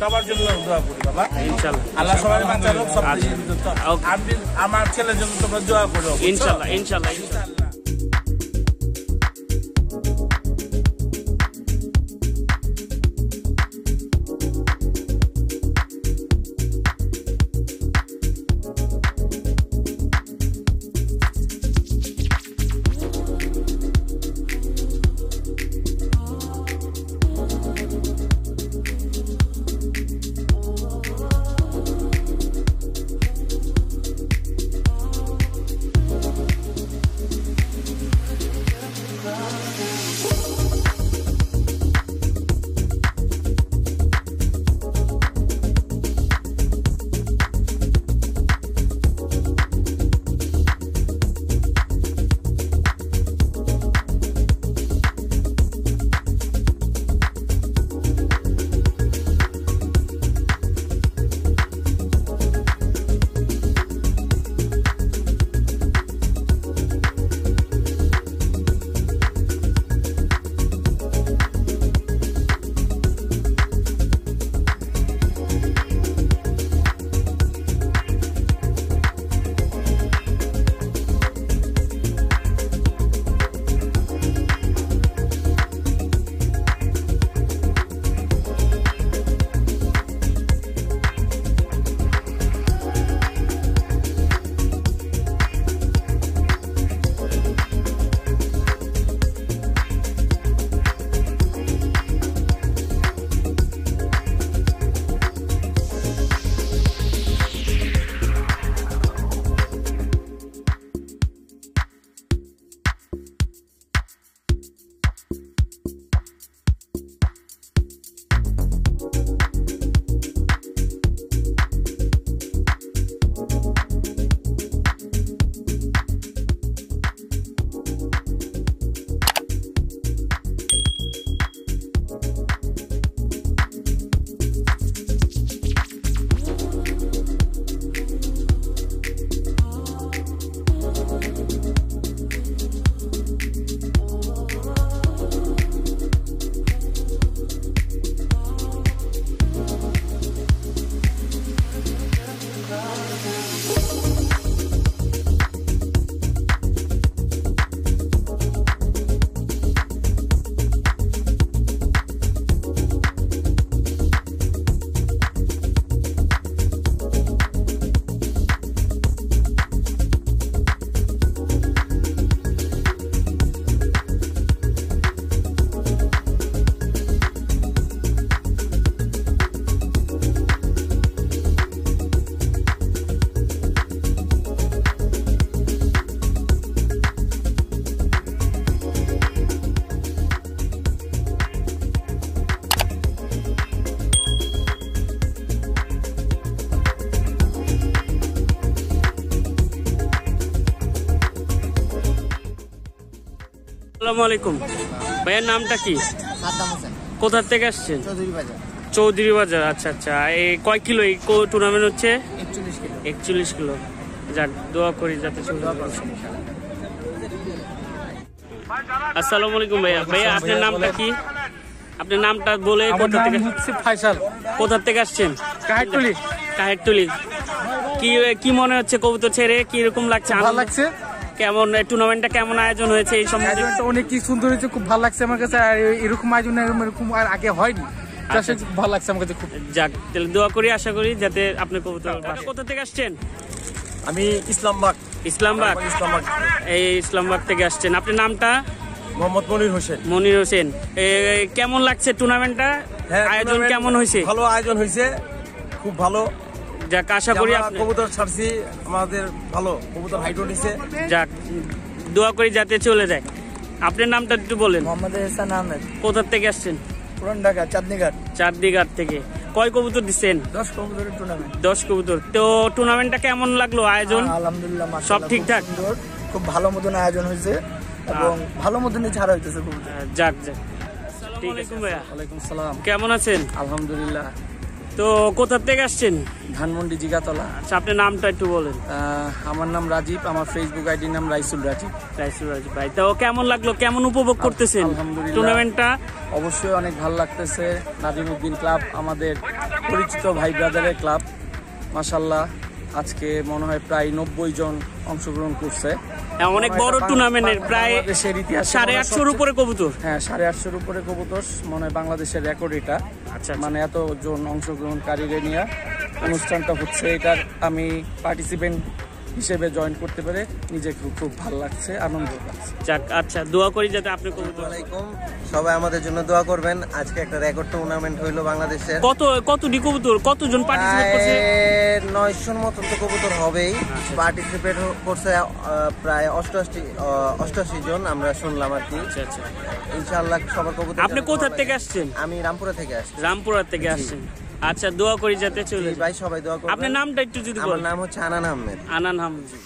সবার জন্য দোয়া করি বাবা। ইনশাল্লাহ। আল্লাহ সবাই বাঁচা হোক সব আচ্ছা। আমি আমার ছেলের জন্য তোমরা দোয়া করো? ইনশাল্লাহ ইনশাল্লাহ। আসসালামু আলাইকুম। ভাইয়ের নামটা কি? সাদ্দাম হোসেন। কোথা থেকে আসছেন? চৌধুরী বাজার। আচ্ছা আচ্ছা। এই কয় কিলো এই টুর্নামেন্ট হচ্ছে? একচল্লিশ কিলো। যাক দোয়া করি যাতে আসসালামু আলাইকুম ভাইয়া। ভাইয়া আপনার নামটা কি? আপনার নামটা বলে কোথা থেকে নাম ফাইসাল। কোথা থেকে আসছেন? কাহেরটুলি কাহেরটুলি কি কি মনে হচ্ছে কবুতর ছেড়ে? কি রকম লাগছে? ভালো লাগছে। কেমন টুর্নামেন্টটা কেমন আয়োজন হয়েছে এই সম্বন্ধে? আয়োজনটা অনেক কি সুন্দর হয়েছে খুব ভালো লাগছে আমার কাছে আর এরকম আয়োজন এরকম- আর আগে হয়নি। তো আচ্ছা। ভালো লাগছে আমার কাছে খুব। যাক তাহলে দোয়া করি আশা করি যাতে আপনি কবুতর কোথা থেকে আসছেন? আমি ইসলামবাগ। ইসলামবাগ? ইসলামবাগ। এই ইসলামবাগ থেকে আসছেন। আপনার নামটা? মোহাম্মদ মনির হোসেন। মনির হোসেন। কেমন লাগছে টুর্নামেন্টটা হ্যাঁ আয়োজন কেমন হয়েছে? ভালো আয়োজন হয়েছে খুব ভালো। যাক আশা করি কবুতর ছাড়ছি আমাদের ভালো কবুতর হাইট নিছে যাক দোয়া করি যাতে চলে যায়। আপনার নামটা একটু বলেন। মোহাম্মদ এহসান আহমেদ। কোথা থেকে আসছেন? পুরান ঢাকা চাঁদনিঘাট। চারদিঘাট থেকে। কয় কবুতর দিচ্ছেন? দশ কবুতরের টুর্নামেন্ট দশ কবুতর। তো টুর্নামেন্টটা কেমন লাগল আয়োজন? আলহামদুলিল্লাহ সব ঠিকঠাক? খুব ভালো মতন আয়োজন হয়েছে এবং ভালো মতনই ছাড়া হইতেছে কবুতর। যাক যাক। ঠিক আছে ভাইয়া। ওয়ালাইকুম সালাম। কেমন আছেন? আলহামদুলিল্লাহ। তো কোথা থেকে আসছেন? ধানমন্ডি জিগাতলা। আচ্ছা আপনার নামটা একটু বলেন। আমার নাম রাজীব আমার ফেসবুক আইডি নাম রাইসুল রাজীব। রাইসুল রাজীব ভাই তো কেমন লাগল? কেমন উপভোগ করতেছেন টুর্নামেন্টটা অবশ্যই অনেক ভালো লাগতেছে। নাদিম উদ্দিন ক্লাব আমাদের পরিচিত ভাই ব্রাদারের ক্লাব। মাসাল্লাহ আজকে মনে হয় প্রায় নব্বই জন অংশগ্রহণ করছে। অনেক বড় টুর্নামেন্টের প্রায় দেশের ইতিহাস সাড়ে আটশোর উপরে কবুতর। হ্যাঁ সাড়ে আটশোর উপরে কবুতর মনে হয় বাংলাদেশের রেকর্ড এটা। আচ্ছা মানে এত এতজন অংশগ্রহণকারীরে নিয়ে অনুষ্ঠানটা হচ্ছে। এটার আমি পার্টিসিপেন্ট হিসেবে জয়েন করতে পেরে নিজেকে খুব ভালো লাগছে আনন্দ লাগছে। যাক আচ্ছা দোয়া করি যাতে আপনি কবুতর সবাই আমাদের জন্য দোয়া করবেন। আজকে একটা রেকর্ড টুর্নামেন্ট হইল বাংলাদেশের। কত কতটি কবুতর কতজন পার্টিসিপেট করছে? নয়শোর মতন তো কবুতর হবেই। আচ্ছা। পার্টিসিপেট করছে প্রায় অষ্টআশি আহ, অষ্টআশি জন আমরা শুনলাম আর কি। আচ্ছা আচ্ছা। ইনশাআল্লাহ সবার কবুতর আপনি কোথা থেকে আসছেন? আমি রামপুরা থেকে আসছি। রামপুরা থেকে আসছেন। আচ্ছা দোয়া করি যাতে চলে ভাই সবাই দোয়া করবেন। আপনার নামটা একটু যদি বলেন। আমার নাম হচ্ছে আনান আহমেদ। আনান হামজি